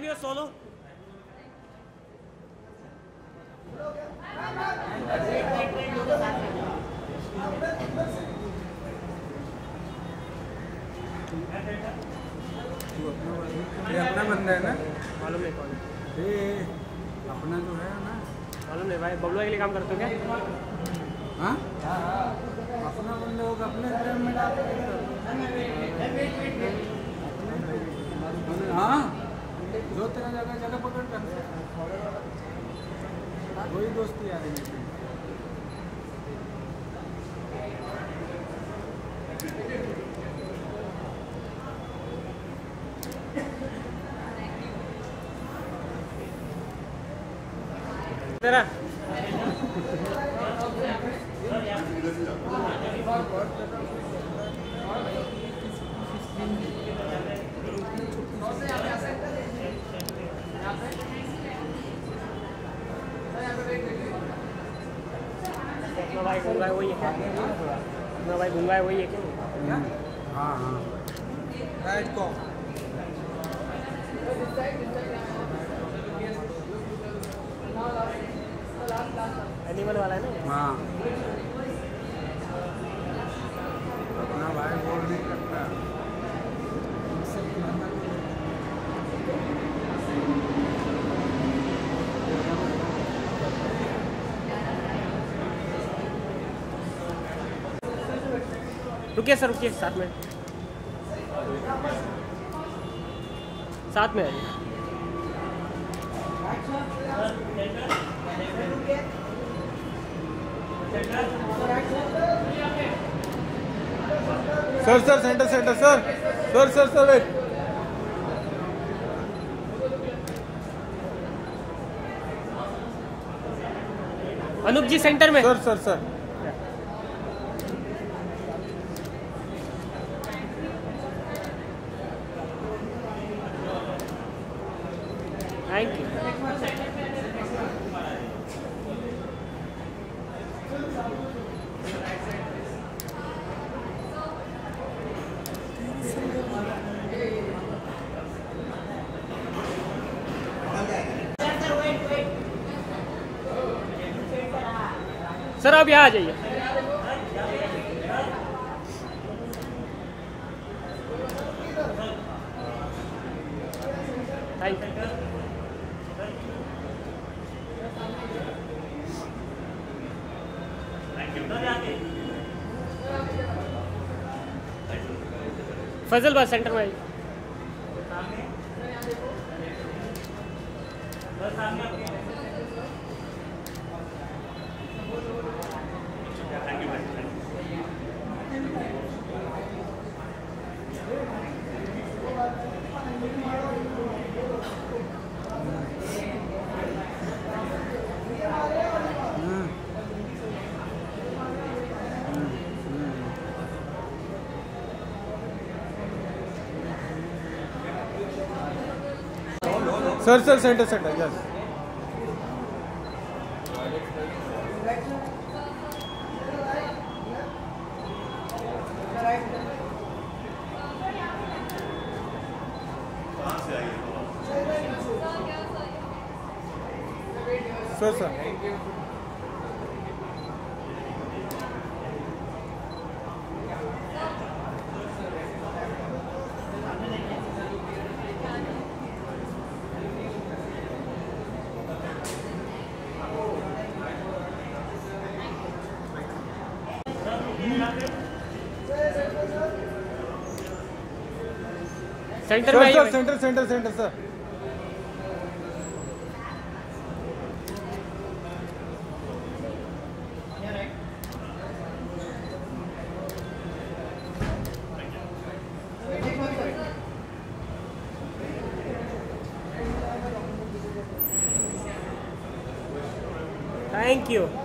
Ma'am you solo. ये अपना बंदा है ना? मालूम नहीं कौन ये अपना जो है ना। मालूम नहीं भाई बबलुआ के लिए काम करते हो क्या? हाँ? अपना बंदा होगा अपने में डाल हाँ? जो तेरा जगह जगह पकड़ कर वही दोस्ती आ रही है। तेरा। अपना भाई गूँगा है वही है अपना भाई है वही है हाँ हाँ एनिमल वाला है ना हाँ अपना भाई बोल नहीं करता रुकिए सर रुकिए साथ में। साथ में sir sir centre centre sir sir sir sir wait Anup ji centre में। Sir sir sir thank you आप यहाँ आ जाइए। फजल बस सेंटर में आइए sir sir centre centre yes sir sir centre में sir centre centre centre sir Thank you.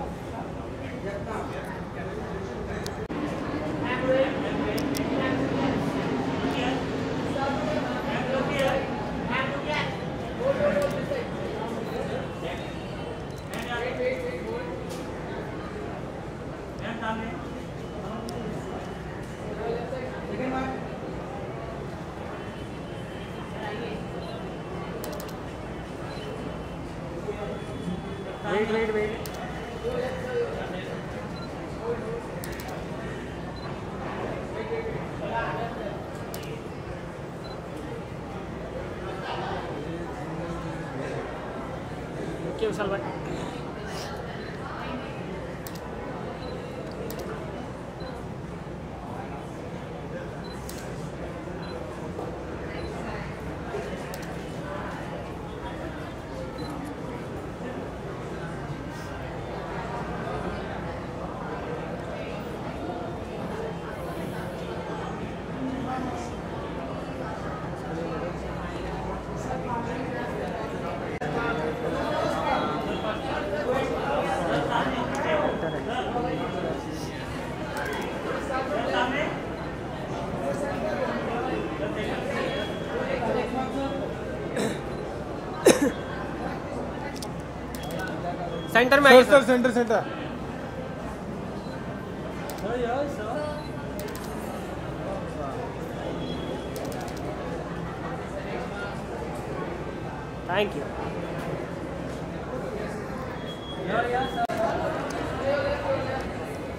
Centre में सर आइए sir sir. Centre centre. Thank you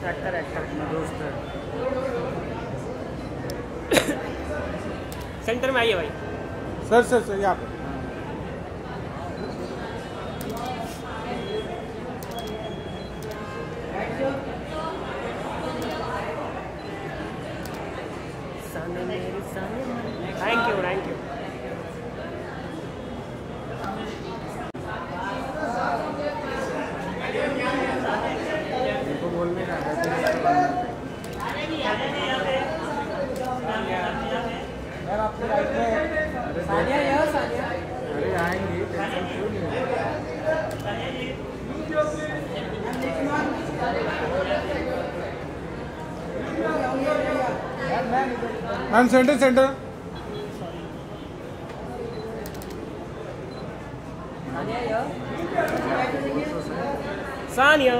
actor actor दोस्त सेंटर में आइए भाई। सर सर सर यहाँ पे थैंक यू थैंक यू इनको बोलने का है यार आपके राइट में सानिया यार सानिया अरे आएँगी टेंशन क्यों नहीं है यार मैं निकल ma'am centre centre Sania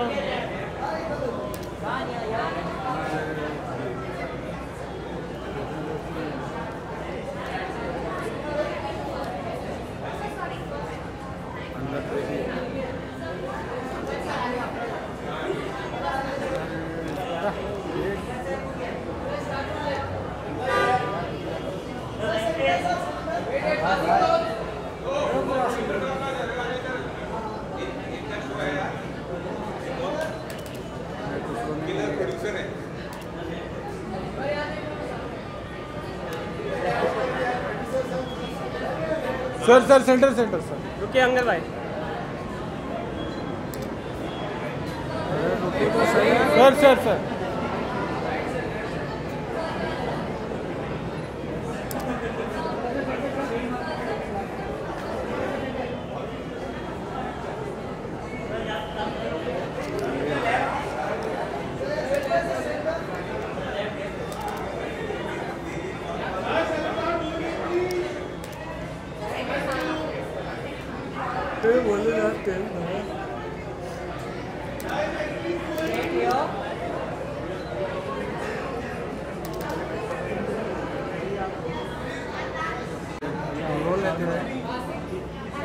sir sir centre centre sir रुकिए अंगद भाई। सर सर सर बोल लेते हैं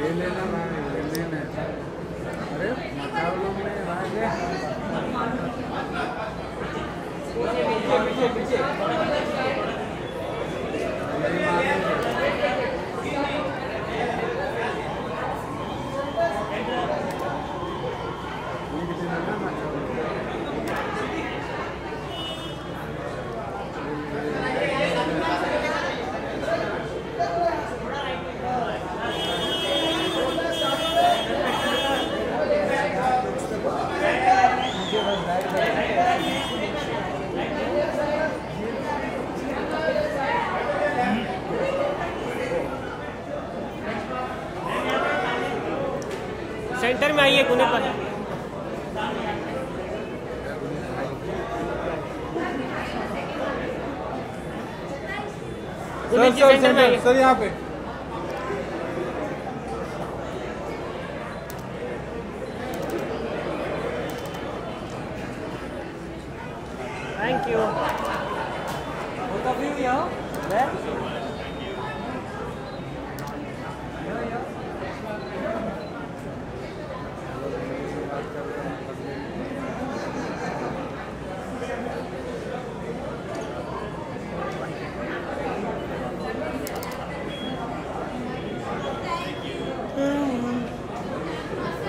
ये लेना ना ये लेना है अरे मचाओ लोग ने आगे सेंटर में आइए कोने पर sir ji sir centre. Sir यहाँ पे थैंक यू रुकिए जो नहीं समझ में आएगा महेश से पूछ लेना आप,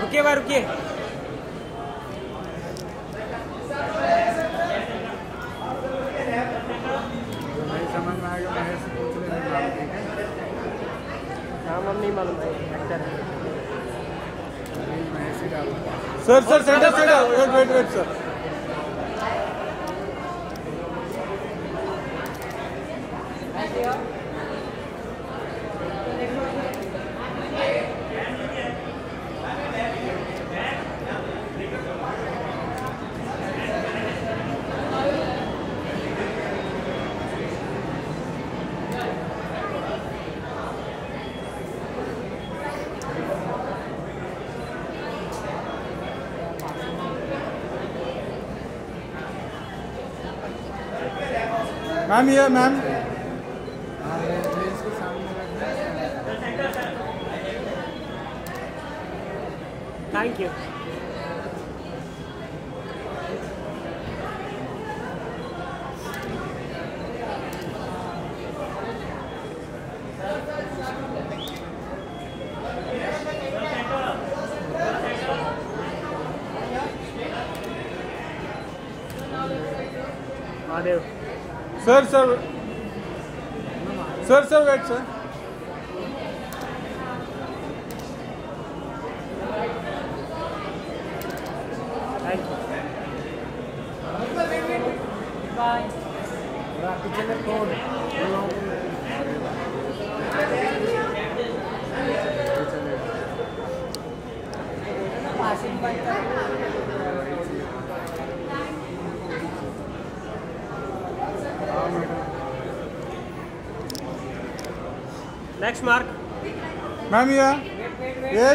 ठीक है नाम हम नहीं मालूम भाई एक्टर है अभी महेश ही डालूँगा sir sir centre centre wait wait wait sir I'm here, ma'am. Sir sir sir sir wait sir thank you और आप पीछे से कौन उन लोगों को ये चलेगा। हाँ मैडम नेक्स्ट मार्क मैम ये ये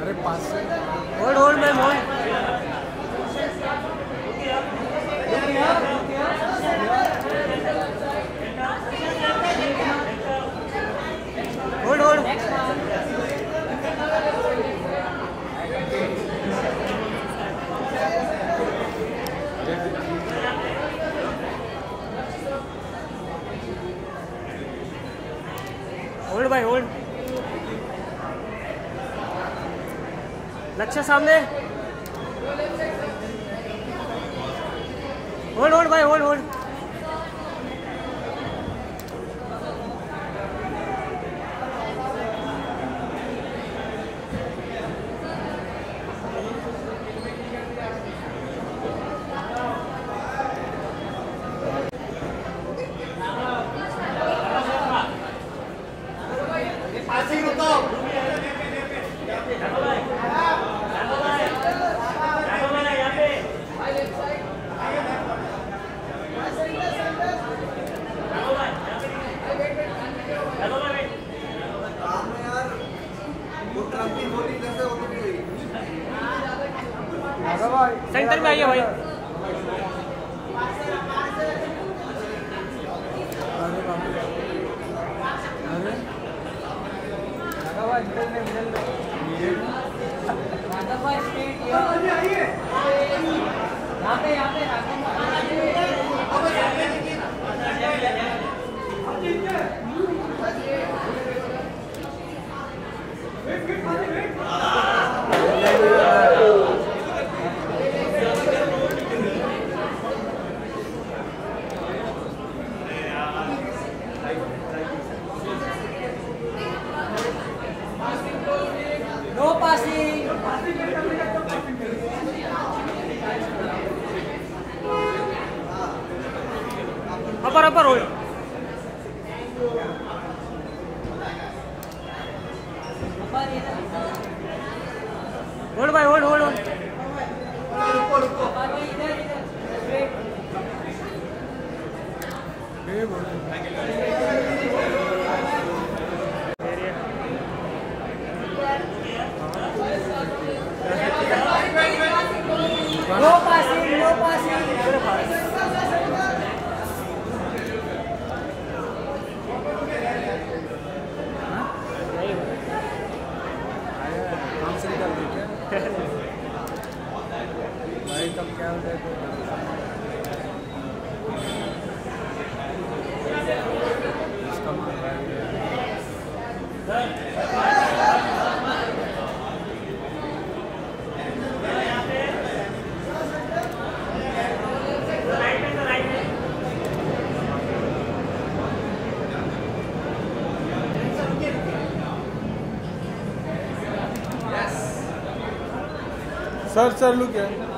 अरे पास से। Hold hold ma'am hold hold hold hold भाई होल्ड लक्ष्य सामने। होल्ड होल्ड भाई होल्ड होल्ड सेंटर में आइए भाई अरे बाप रे अरे ये No passing. Upper upper hold hold भाई होल्ड होल्ड होल्ड ये बोलो No passing, no passing. नहीं आया काम से निकल गई क्या भाई तब क्या हो जाए तो इसका मार रहा है सर सर लुक है।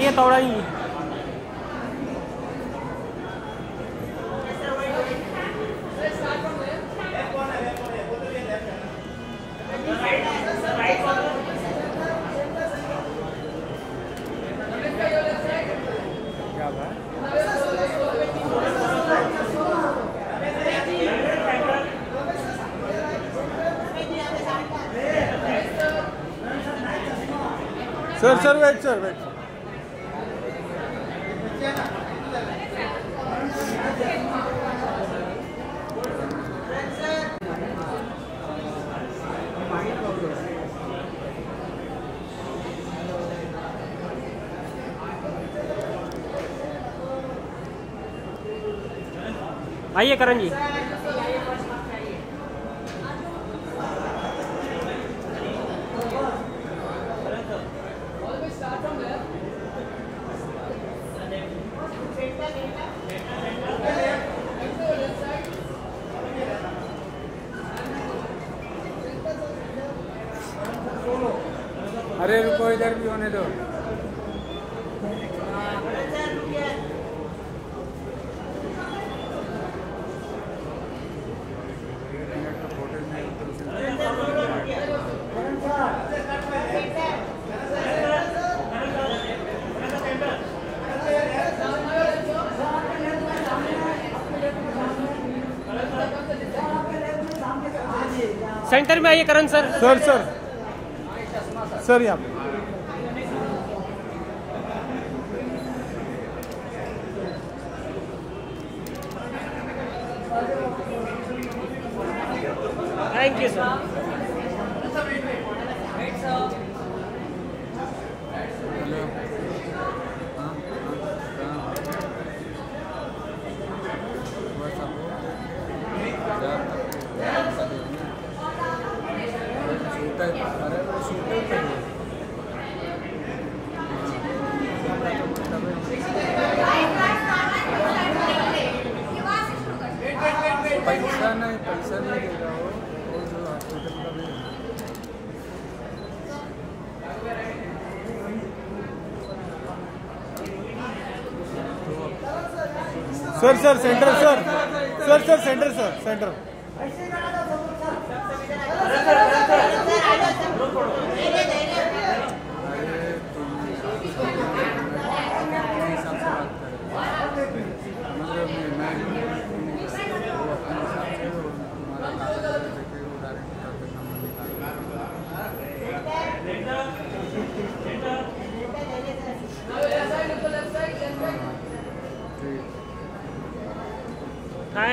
तौड़ानी क्या सर सर आइए करण जी। सेंटर में आइए Karan sir. Sir sir. Sir यहाँ sir sir centre sir sir sir centre sir centre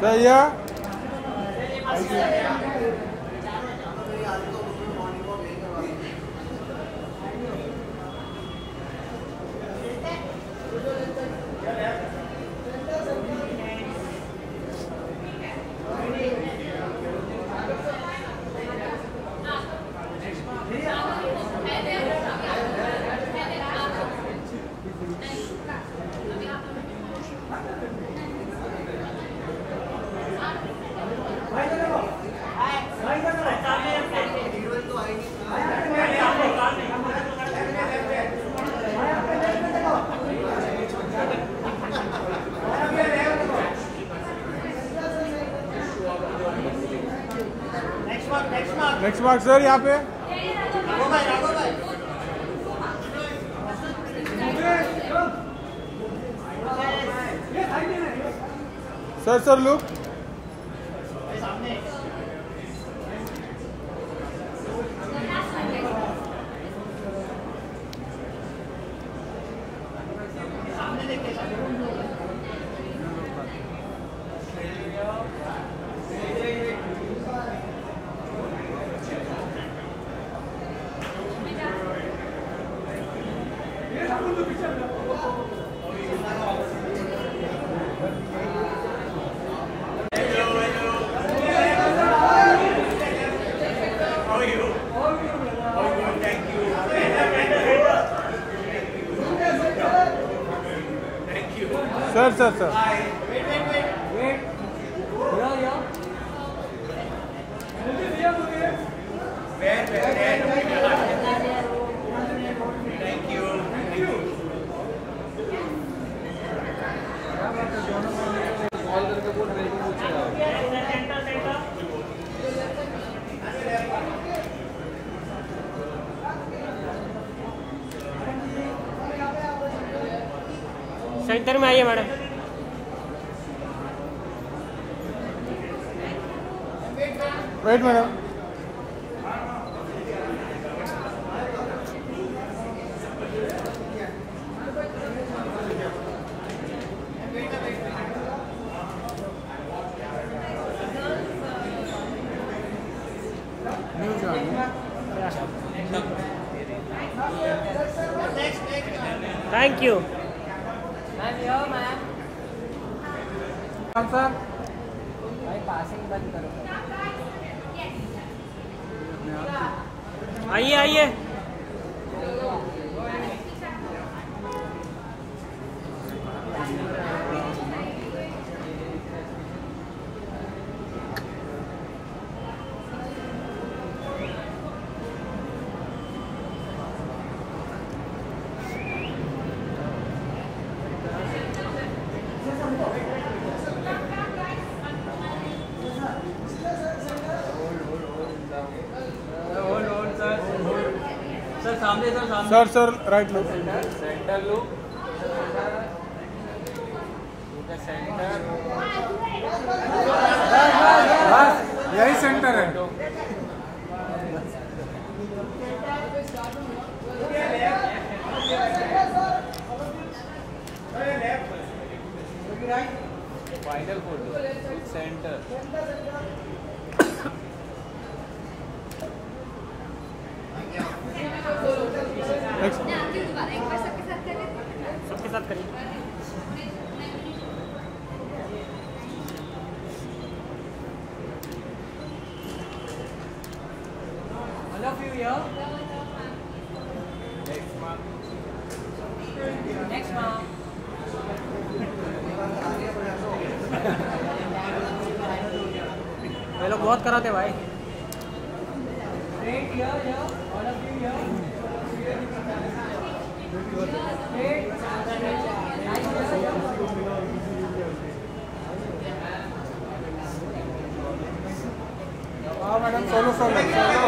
Say yeah. Sir यहाँ पे। सर सर लुक करिए madam. Wait madam Mai mì mà Con Sơn Đấy bà sinh bên dạ. rồi Ayi ayi sir sir right look centre look centre यही centre है कराते भाई। हाँ, madam solo solo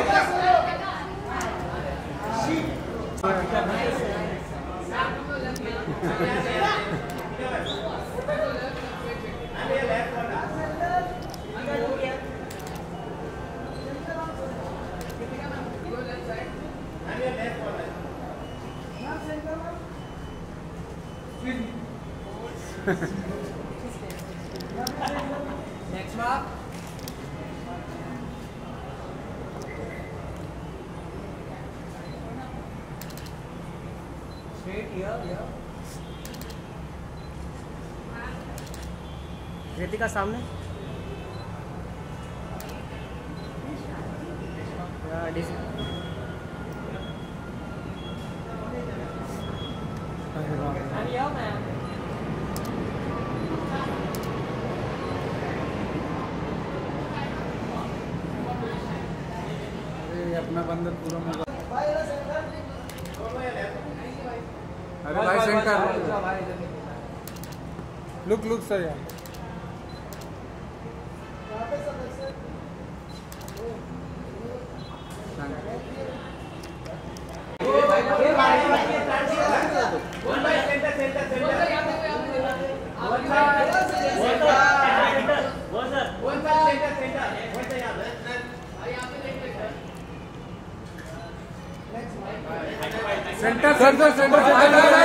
अपना बंदर पूरा मज़ा अरे भाई शंकर लुक लुक सर यार सेंटर सेंटर